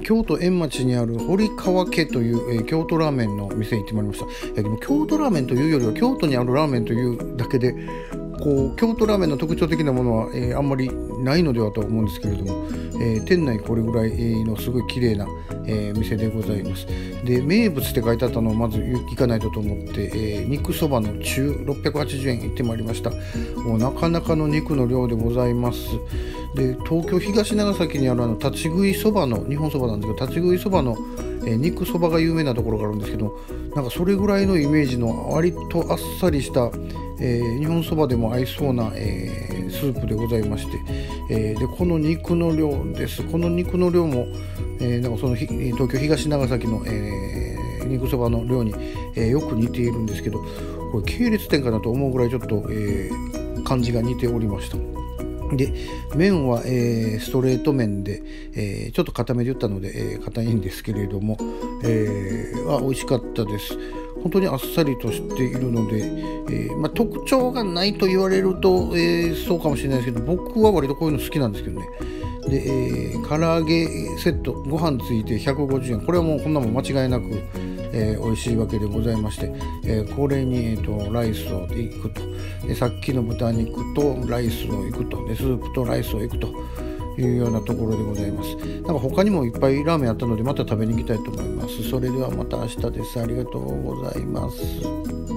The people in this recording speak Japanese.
京都円町にある堀川家という、え、京都ラーメンの店に行ってまいりました、えー、でも京都ラーメンというよりは京都にあるラーメンというだけでこう京都ラーメンの特徴的なものは、えー、あんまりないのではと思うんですけれども、えー、店内これぐらいのすごい綺麗な、えー、店でございます。で名物って書いてあったのをまず行かないとと思って、え、肉そばの中680円行ってまいりました。もうなかなかの肉の量でございます。で東京東長崎にあるあの立ち食いそばの日本そばなんですけど立ち食いそばの、えー、肉そばが有名なところがあるんですけどなんかそれぐらいのイメージの割とあっさりしたえー、日本そばでも合いそうな、えー、スープでございまして、え、でこの肉の量ですこの肉の量も、えなんかその東京東長崎の、え肉そばの量に、えよく似ているんですけどこれ系列店かなと思うぐらいちょっと、え感じが似ておりました。で麺は、えー、ストレート麺で、えー、ちょっと固めで言ったので、えー、硬いんですけれども、えー、は美味しかったです。本当にあっさりとしているので、え、まあ、特徴がないと言われると、え、そうかもしれないですけど僕は割とこういうの好きなんですけどねで、えー、唐揚げセットご飯ついて150円これはもうこんなもん間違いなく、えー、美味しいわけでございまして、えー、これに、えーと、ライスをいくとでさっきの豚肉とライスをいくとでスープとライスをいくというようなところでございます。なんか他にもいっぱいラーメンあったのでまた食べに行きたいと思います。それではまた明日です。ありがとうございます。